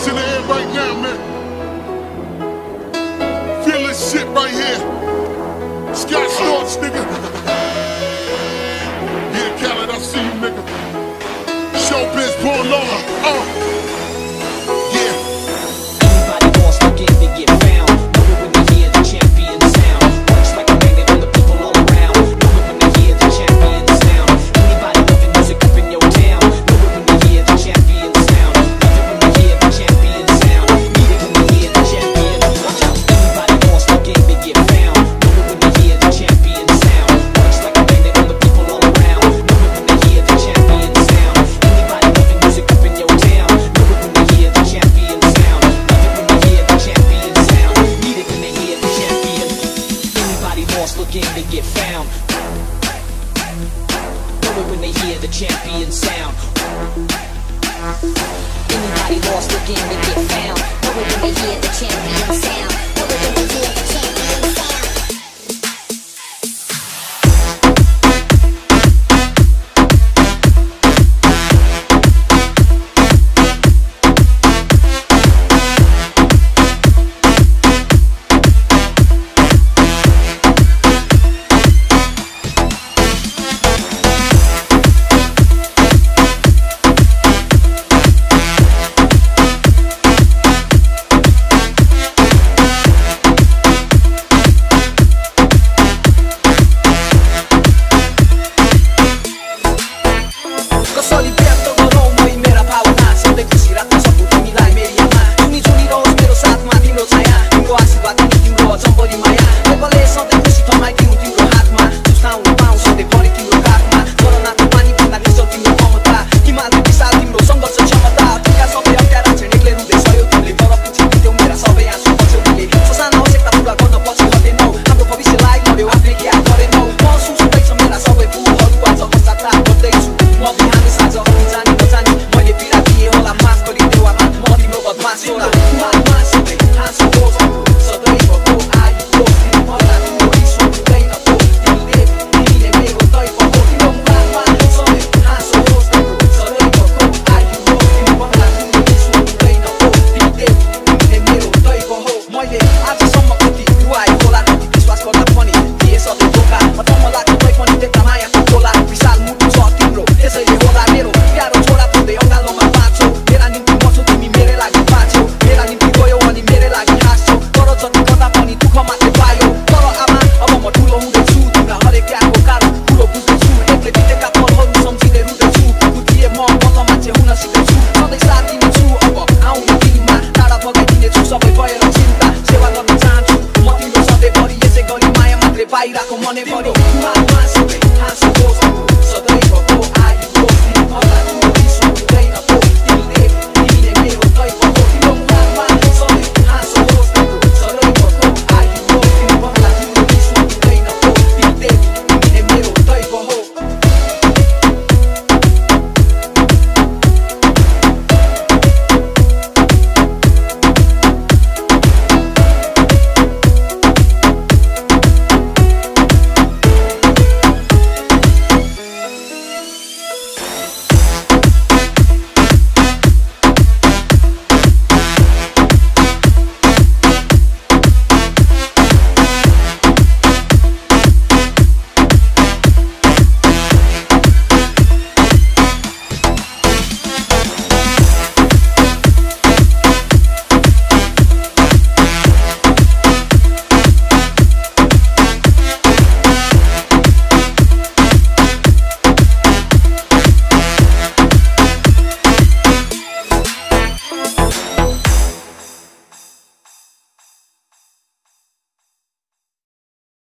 hands in the air right now, man. Feel this shit right here. Scott Storch, nigga. Yeah, Khaled, I see you, nigga. Showbiz, pull on. again they get found. Know it when they hear the champion sound. Anybody lost again they get found. Know it when they hear the champion sound. money, money. My wine, so it, time, so